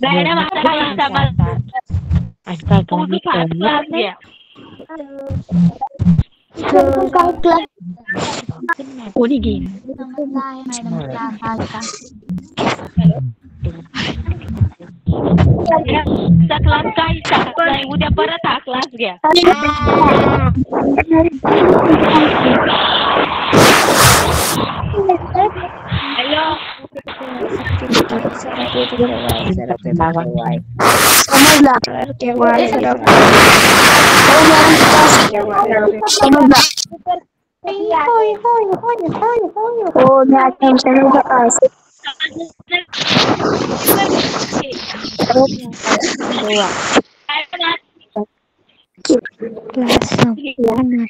Gak ada masalah sama Astaga, ini banyak ya. Bukan kelas. Oh, ini gini. Sa class ka isa, sa udah para tak kelas gya. Hello. आपण पेपर जरा मॅडम आता काही समजलं पूर्ण क्लास घ्या काय क्लास कोणी घेईन क्लास काही समजलं नाही उद्या परत हा क्लास घ्या हॅलो हो मॅडम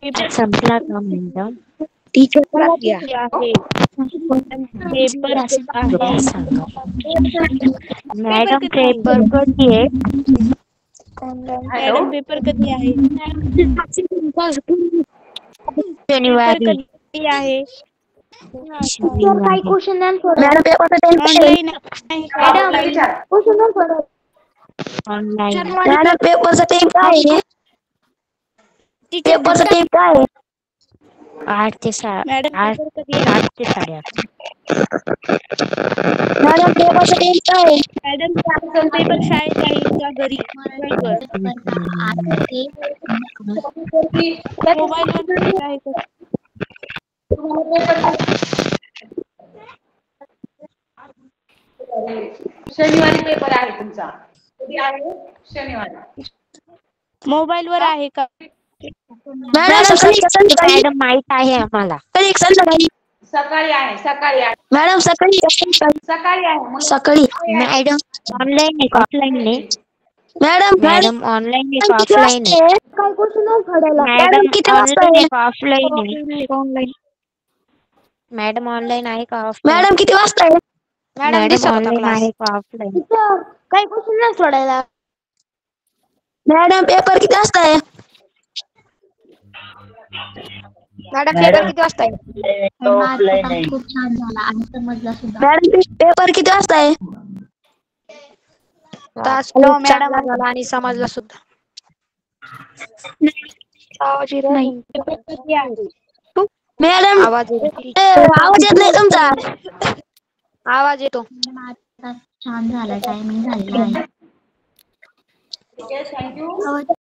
समजलं संपला का मॅडम टीचर घ्या पेपर मॅडम पेपर कधी आहे मॅडम पेपर कधी आहे शनिवारी कधी आहे काही question madam paper madam offline? विचार क्वेश्चन आन्सर ऑनलाईन मॅडम पेपरचा टाइम काय आहे पेपरचा टाइम काय आहे आठ ते सहा मॅडम आठ पेपर कधी आहे? आठ ते साडेआठ. मॅडम पेपरचा टाइम काय आहे मॅडम पेपर शाळेत आहे? का घरी? मोबाईलवर. मोबाईलवर आहे का शनिवारी पेपर आहे तुमचा. कधी आहे? शनिवारी. मोबाईलवर आहे का? मॅडम सकाळी मॅडम माहित आहे आम्हाला. कधी संध्याकाळी सकाळी आहे सकाळी आहे. मॅडम सकाळी सकाळी आहे सकाळी. मॅडम ऑनलाईन आहे ऑफलाईन आहे. मॅडम मॅडम ऑनलाईन आहे ऑफलाईन आहे. काही मॅडम किती वाजता आहे? ऑफलाईन आहे. ऑनलाईन. मॅडम ऑनलाईन आहे का? ऑफलाईन? मॅडम किती वाजता आहे? मॅडम ऑनलाईन आहे का? ऑफलाईन? काही क्वेश्चन नाही सोडायला मॅडम पेपर किती वाजता आहे? मॅडम पेपर किती वाजता आहे? खूप छान झाला. आणि समजला सुद्धा. मॅडम पेपर किती वाजता आहे? तास हॅलो, मॅडम. झाला आणि समजला सुद्धा. मॅडम आवाज़ आवाज़ येत नाही तुमचा. आवाज़ येतो. छान झाला. टायमिंग झालेला आहे. थँक्यू